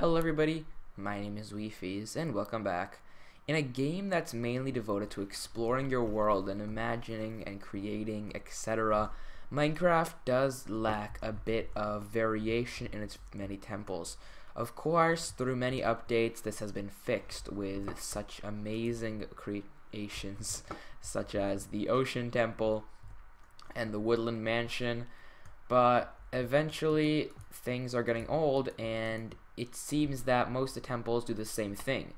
Hello everybody, my name is Wifies and welcome back. In a game that's mainly devoted to exploring your world and imagining and creating, etc., Minecraft does lack a bit of variation in its many temples. Of course, through many updates, this has been fixed with such amazing creations such as the Ocean Temple and the Woodland Mansion, but eventually things are getting old and it seems that most of the temples do the same thing.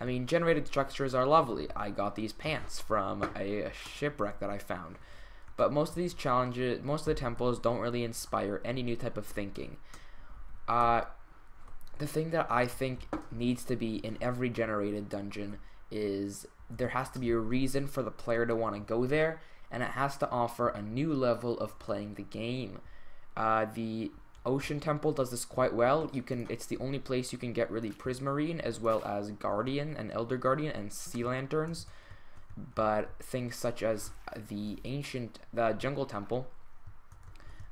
I mean, generated structures are lovely. I got these pants from a shipwreck that I found. But most of these challenges, most of the temples don't really inspire any new type of thinking. Uh, the thing that I think needs to be in every generated dungeon is there has to be a reason for the player to want to go there, and it has to offer a new level of playing the game. Uh, the Ocean Temple does this quite well. You can it's the only place you can get really Prismarine as well as Guardian and Elder Guardian and Sea Lanterns. But things such as the ancient the Jungle Temple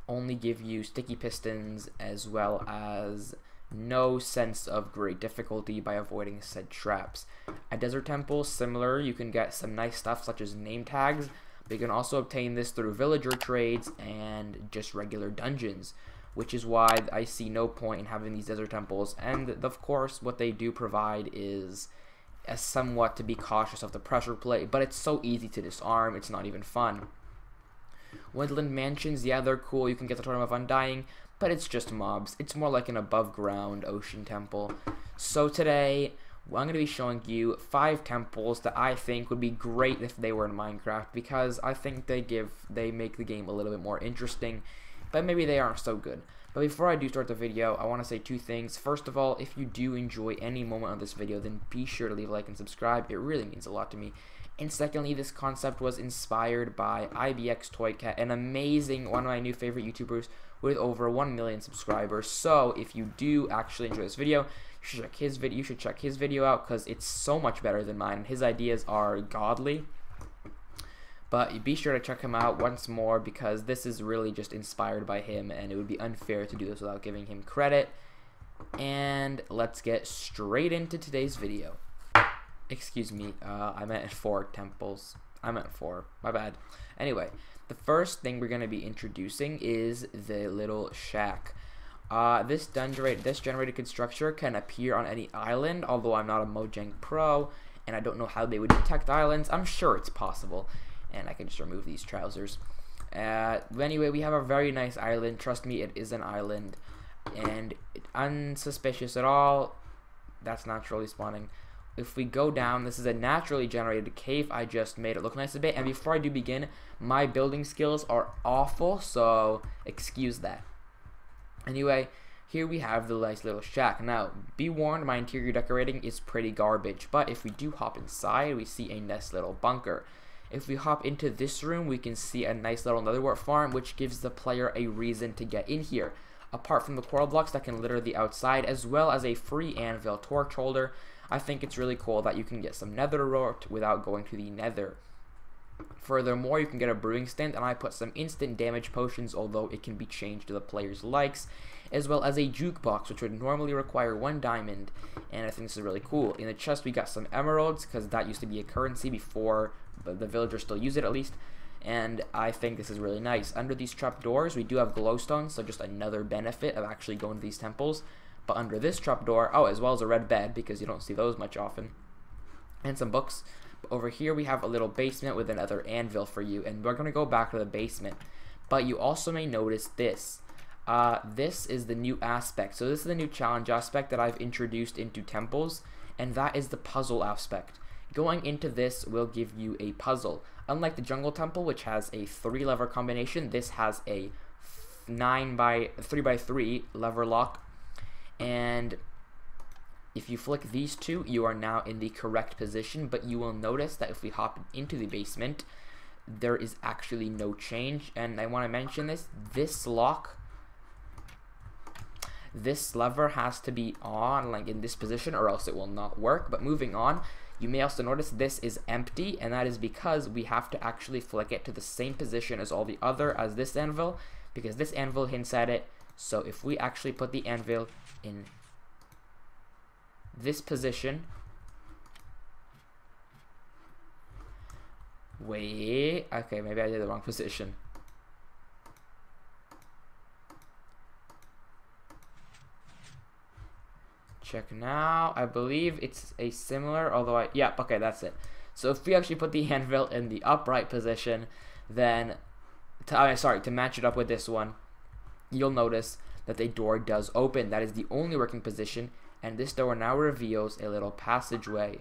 only give you sticky pistons as well as no sense of great difficulty by avoiding said traps. A desert temple, similar, you can get some nice stuff such as name tags, but you can also obtain this through villager trades and just regular dungeons which is why I see no point in having these desert temples. And of course, what they do provide is somewhat to be cautious of the pressure plate, but it's so easy to disarm, it's not even fun. Woodland Mansions, yeah, they're cool. You can get the Totem of Undying, but it's just mobs. It's more like an above ground ocean temple. So today, I'm going to be showing you five temples that I think would be great if they were in Minecraft because I think they give they make the game a little bit more interesting but maybe they aren't so good. But before I do start the video, I want to say two things. First of all, if you do enjoy any moment of this video, then be sure to leave a like and subscribe. It really means a lot to me. And secondly, this concept was inspired by IBX Toycat, an amazing, one of my new favorite YouTubers with over 1 million subscribers. So if you do actually enjoy this video, you should check his video. You should check his video out because it's so much better than mine. His ideas are godly. But be sure to check him out once more because this is really just inspired by him and it would be unfair to do this without giving him credit. And let's get straight into today's video. Excuse me, uh, I meant four temples. I meant four, my bad. Anyway, the first thing we're going to be introducing is the little shack. Uh, this, this generated constructor can appear on any island, although I'm not a Mojang Pro, and I don't know how they would detect islands. I'm sure it's possible and I can just remove these trousers. Uh, anyway, we have a very nice island. Trust me, it is an island, and unsuspicious at all. That's naturally spawning. If we go down, this is a naturally generated cave. I just made it look nice a bit. And before I do begin, my building skills are awful, so excuse that. Anyway, here we have the nice little shack. Now, be warned, my interior decorating is pretty garbage, but if we do hop inside, we see a nice little bunker. If we hop into this room, we can see a nice little netherwart farm, which gives the player a reason to get in here. Apart from the coral blocks that can litter the outside, as well as a free anvil torch holder, I think it's really cool that you can get some netherwart without going to the nether. Furthermore, you can get a brewing stand, and I put some instant damage potions, although it can be changed to the player's likes, as well as a jukebox, which would normally require one diamond, and I think this is really cool. In the chest, we got some emeralds, because that used to be a currency before but the villagers still use it at least. And I think this is really nice. Under these trapdoors, we do have glowstones, so just another benefit of actually going to these temples. But under this trapdoor, oh, as well as a red bed, because you don't see those much often. And some books. Over here, we have a little basement with another anvil for you. And we're going to go back to the basement. But you also may notice this. Uh, this is the new aspect. So this is the new challenge aspect that I've introduced into temples. And that is the puzzle aspect. Going into this will give you a puzzle. Unlike the Jungle Temple, which has a three lever combination, this has a nine by three by three lever lock. And if you flick these two, you are now in the correct position, but you will notice that if we hop into the basement, there is actually no change. And I want to mention this, this lock, this lever has to be on, like in this position, or else it will not work. But moving on, you may also notice this is empty, and that is because we have to actually flick it to the same position as all the other as this anvil, because this anvil hints at it. So if we actually put the anvil in this position. Wait, okay, maybe I did the wrong position. Check now. I believe it's a similar, although I, yeah, okay, that's it. So if we actually put the anvil in the upright position, then, to, uh, sorry, to match it up with this one, you'll notice that the door does open. That is the only working position, and this door now reveals a little passageway.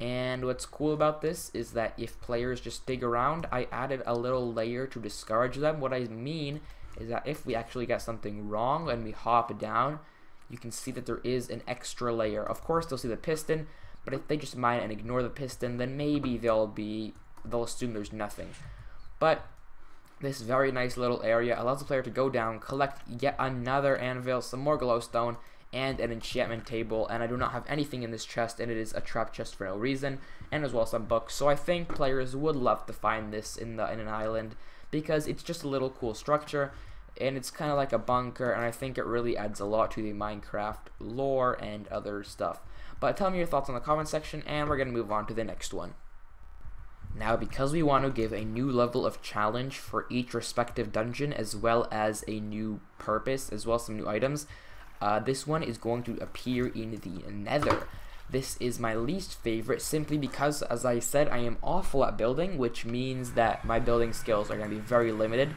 And what's cool about this is that if players just dig around, I added a little layer to discourage them. What I mean is that if we actually get something wrong and we hop down, you can see that there is an extra layer. Of course, they'll see the piston, but if they just mine and ignore the piston, then maybe they'll be they'll assume there's nothing. But this very nice little area allows the player to go down, collect yet another anvil, some more glowstone, and an enchantment table. And I do not have anything in this chest, and it is a trap chest for no reason, and as well some books. So I think players would love to find this in the in an island because it's just a little cool structure and it's kind of like a bunker and I think it really adds a lot to the Minecraft lore and other stuff. But tell me your thoughts in the comment section and we're to move on to the next one. Now because we want to give a new level of challenge for each respective dungeon as well as a new purpose as well as some new items, uh, this one is going to appear in the nether. This is my least favorite simply because, as I said, I am awful at building, which means that my building skills are going to be very limited.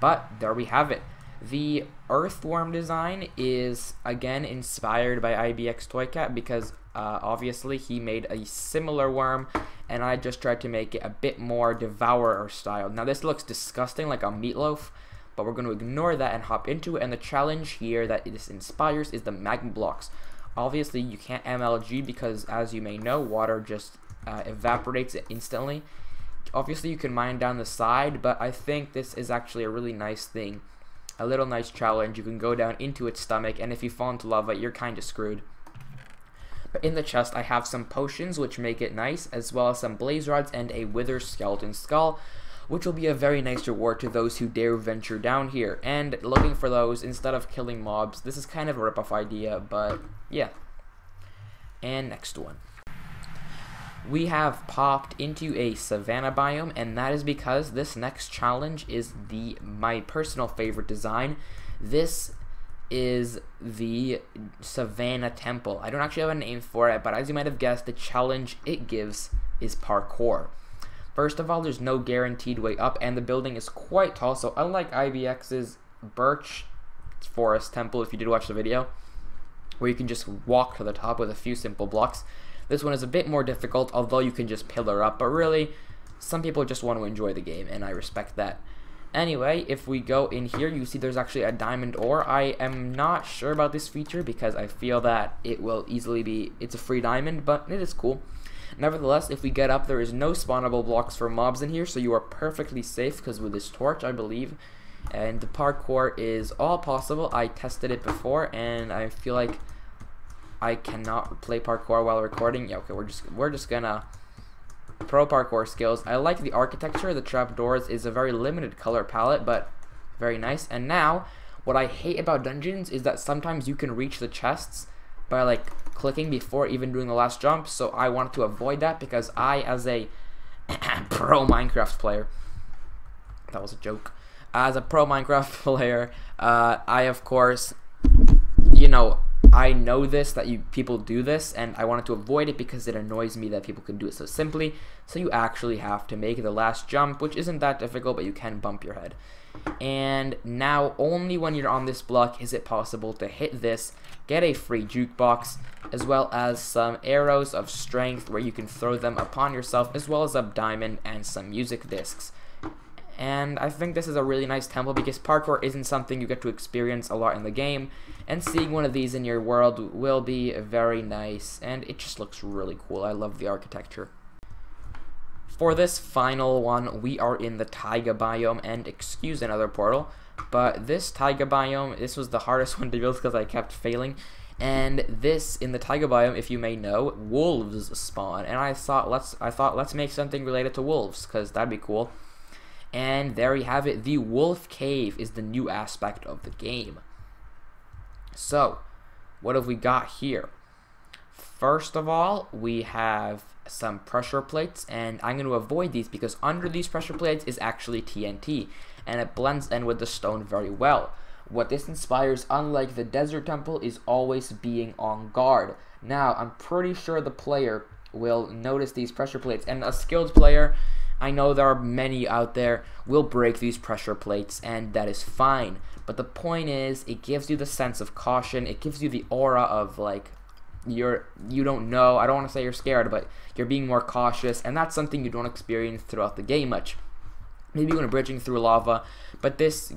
But there we have it. The Earthworm design is again inspired by IBX Toycat because uh, obviously he made a similar worm and I just tried to make it a bit more devourer style. Now this looks disgusting like a meatloaf, but we're going to ignore that and hop into it. And the challenge here that this inspires is the magma blocks. Obviously you can't MLG because as you may know, water just uh, evaporates instantly obviously you can mine down the side, but I think this is actually a really nice thing. A little nice challenge. You can go down into its stomach, and if you fall into lava, you're kind of screwed. But in the chest, I have some potions, which make it nice, as well as some blaze rods and a wither skeleton skull, which will be a very nice reward to those who dare venture down here. And looking for those instead of killing mobs, this is kind of a rip-off idea, but yeah. And next one we have popped into a savanna biome and that is because this next challenge is the my personal favorite design this is the savanna temple i don't actually have a name for it but as you might have guessed the challenge it gives is parkour first of all there's no guaranteed way up and the building is quite tall so unlike ibx's birch forest temple if you did watch the video where you can just walk to the top with a few simple blocks this one is a bit more difficult, although you can just pillar up, but really, some people just want to enjoy the game, and I respect that. Anyway, if we go in here, you see there's actually a diamond ore. I am not sure about this feature because I feel that it will easily be, it's a free diamond, but it is cool. Nevertheless, if we get up, there is no spawnable blocks for mobs in here, so you are perfectly safe because with this torch, I believe, and the parkour is all possible. I tested it before, and I feel like I cannot play parkour while recording. Yeah, okay, we're just we're just gonna pro parkour skills. I like the architecture. The trapdoors is a very limited color palette, but very nice. And now, what I hate about dungeons is that sometimes you can reach the chests by like clicking before even doing the last jump. So I wanted to avoid that because I, as a pro Minecraft player, that was a joke. As a pro Minecraft player, uh, I of course, you know, I know this that you people do this and I wanted to avoid it because it annoys me that people can do it so simply. So you actually have to make the last jump, which isn't that difficult, but you can bump your head. And now only when you're on this block is it possible to hit this, get a free jukebox, as well as some arrows of strength where you can throw them upon yourself, as well as a diamond and some music discs. And I think this is a really nice temple because parkour isn't something you get to experience a lot in the game. And seeing one of these in your world will be very nice. And it just looks really cool. I love the architecture. For this final one, we are in the taiga biome. And excuse another portal. But this taiga biome, this was the hardest one to build because I kept failing. And this in the taiga biome, if you may know, wolves spawn. And I thought let's I thought let's make something related to wolves because that'd be cool. And there you have it. The Wolf Cave is the new aspect of the game. So, what have we got here? First of all, we have some pressure plates, and I'm going to avoid these because under these pressure plates is actually TNT, and it blends in with the stone very well. What this inspires, unlike the Desert Temple, is always being on guard. Now, I'm pretty sure the player will notice these pressure plates, and a skilled player, I know there are many out there, will break these pressure plates, and that is fine. But the point is, it gives you the sense of caution, it gives you the aura of, like, you're you don't know. I don't want to say you're scared but you're being more cautious and that's something you don't experience throughout the game much. Maybe when bridging through lava but this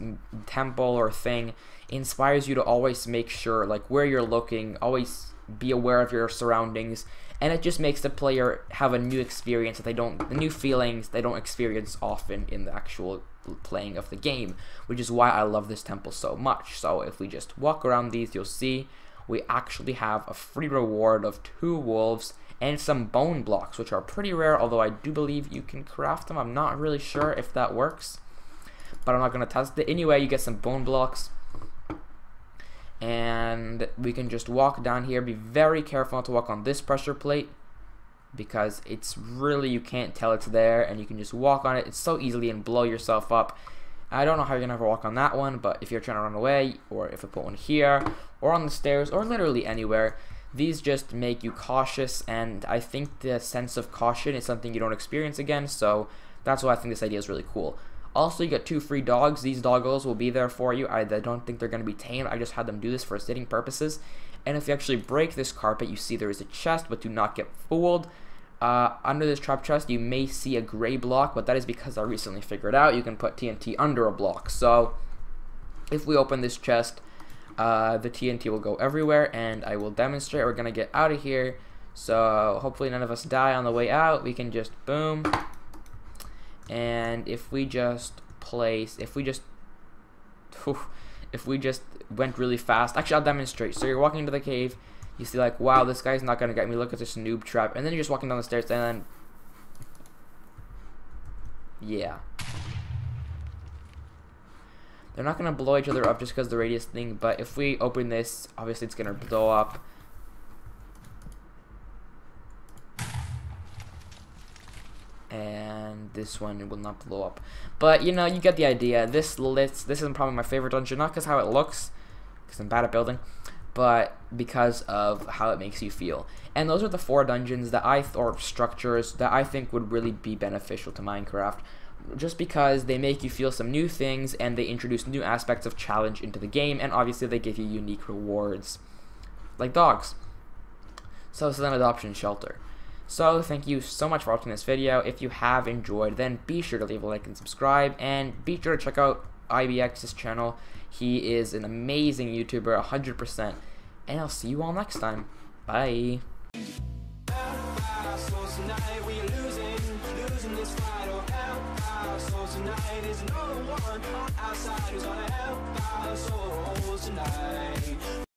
temple or thing inspires you to always make sure like where you're looking always be aware of your surroundings and it just makes the player have a new experience that they don't the new feelings they don't experience often in the actual playing of the game which is why I love this temple so much. So if we just walk around these you'll see we actually have a free reward of two wolves and some bone blocks, which are pretty rare, although I do believe you can craft them. I'm not really sure if that works, but I'm not going to test it. Anyway, you get some bone blocks, and we can just walk down here. Be very careful not to walk on this pressure plate, because it's really, you can't tell it's there, and you can just walk on it. It's so easily and blow yourself up. I don't know how you're going to ever walk on that one, but if you're trying to run away, or if I put one here, or on the stairs, or literally anywhere, these just make you cautious, and I think the sense of caution is something you don't experience again, so that's why I think this idea is really cool. Also, you get two free dogs. These doggos will be there for you. I don't think they're going to be tamed. I just had them do this for sitting purposes. And if you actually break this carpet, you see there is a chest, but do not get fooled. Uh, under this trap chest, you may see a gray block, but that is because I recently figured out you can put TNT under a block. So, if we open this chest, uh, the TNT will go everywhere, and I will demonstrate. We're going to get out of here, so hopefully none of us die on the way out. We can just boom, and if we just place, if we just, if we just went really fast, actually I'll demonstrate. So you're walking into the cave, you see like, wow, this guy's not to get me. Look at this noob trap, and then you're just walking down the stairs, and then, yeah. They're not to blow each other up just because the radius thing, but if we open this, obviously it's to blow up. And this one will not blow up. But, you know, you get the idea. This list, this isn't probably my favorite dungeon, not because how it looks, because I'm bad at building, but because of how it makes you feel. And those are the four dungeons that I, or structures, that I think would really be beneficial to Minecraft just because they make you feel some new things and they introduce new aspects of challenge into the game and obviously they give you unique rewards. Like dogs. So this is an adoption shelter. So thank you so much for watching this video. If you have enjoyed then be sure to leave a like and subscribe and be sure to check out IBX's channel. He is an amazing YouTuber 100% and I'll see you all next time. Bye. Outside gonna help our souls tonight